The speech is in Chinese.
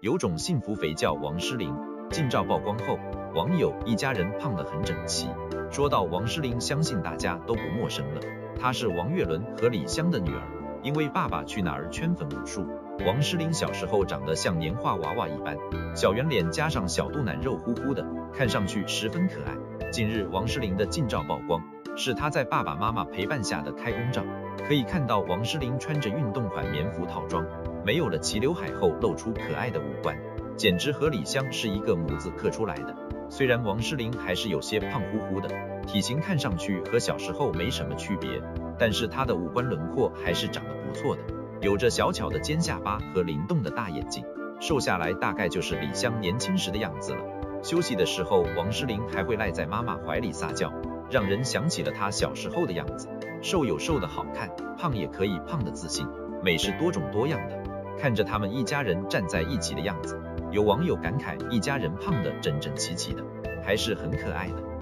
有种幸福肥叫王诗龄。近照曝光后，网友一家人胖得很整齐。说到王诗龄，相信大家都不陌生了，她是王岳伦和李湘的女儿。因为《爸爸去哪儿》圈粉无数，王诗龄小时候长得像年画娃娃一般，小圆脸加上小肚腩，肉乎乎的，看上去十分可爱。近日，王诗龄的近照曝光，是她在爸爸妈妈陪伴下的开工照。可以看到王诗龄穿着运动款棉服套装，没有了齐刘海后露出可爱的五官，简直和李湘是一个模子刻出来的。虽然王诗龄还是有些胖乎乎的，体型看上去和小时候没什么区别，但是她的五官轮廓还是长得不错的，有着小巧的尖下巴和灵动的大眼睛，瘦下来大概就是李湘年轻时的样子了。休息的时候，王诗龄还会赖在妈妈怀里撒娇，让人想起了她小时候的样子。瘦有瘦的好看，胖也可以胖的自信，美是多种多样的。看着他们一家人站在一起的样子，有网友感慨，一家人胖的整整齐齐的，还是很可爱的。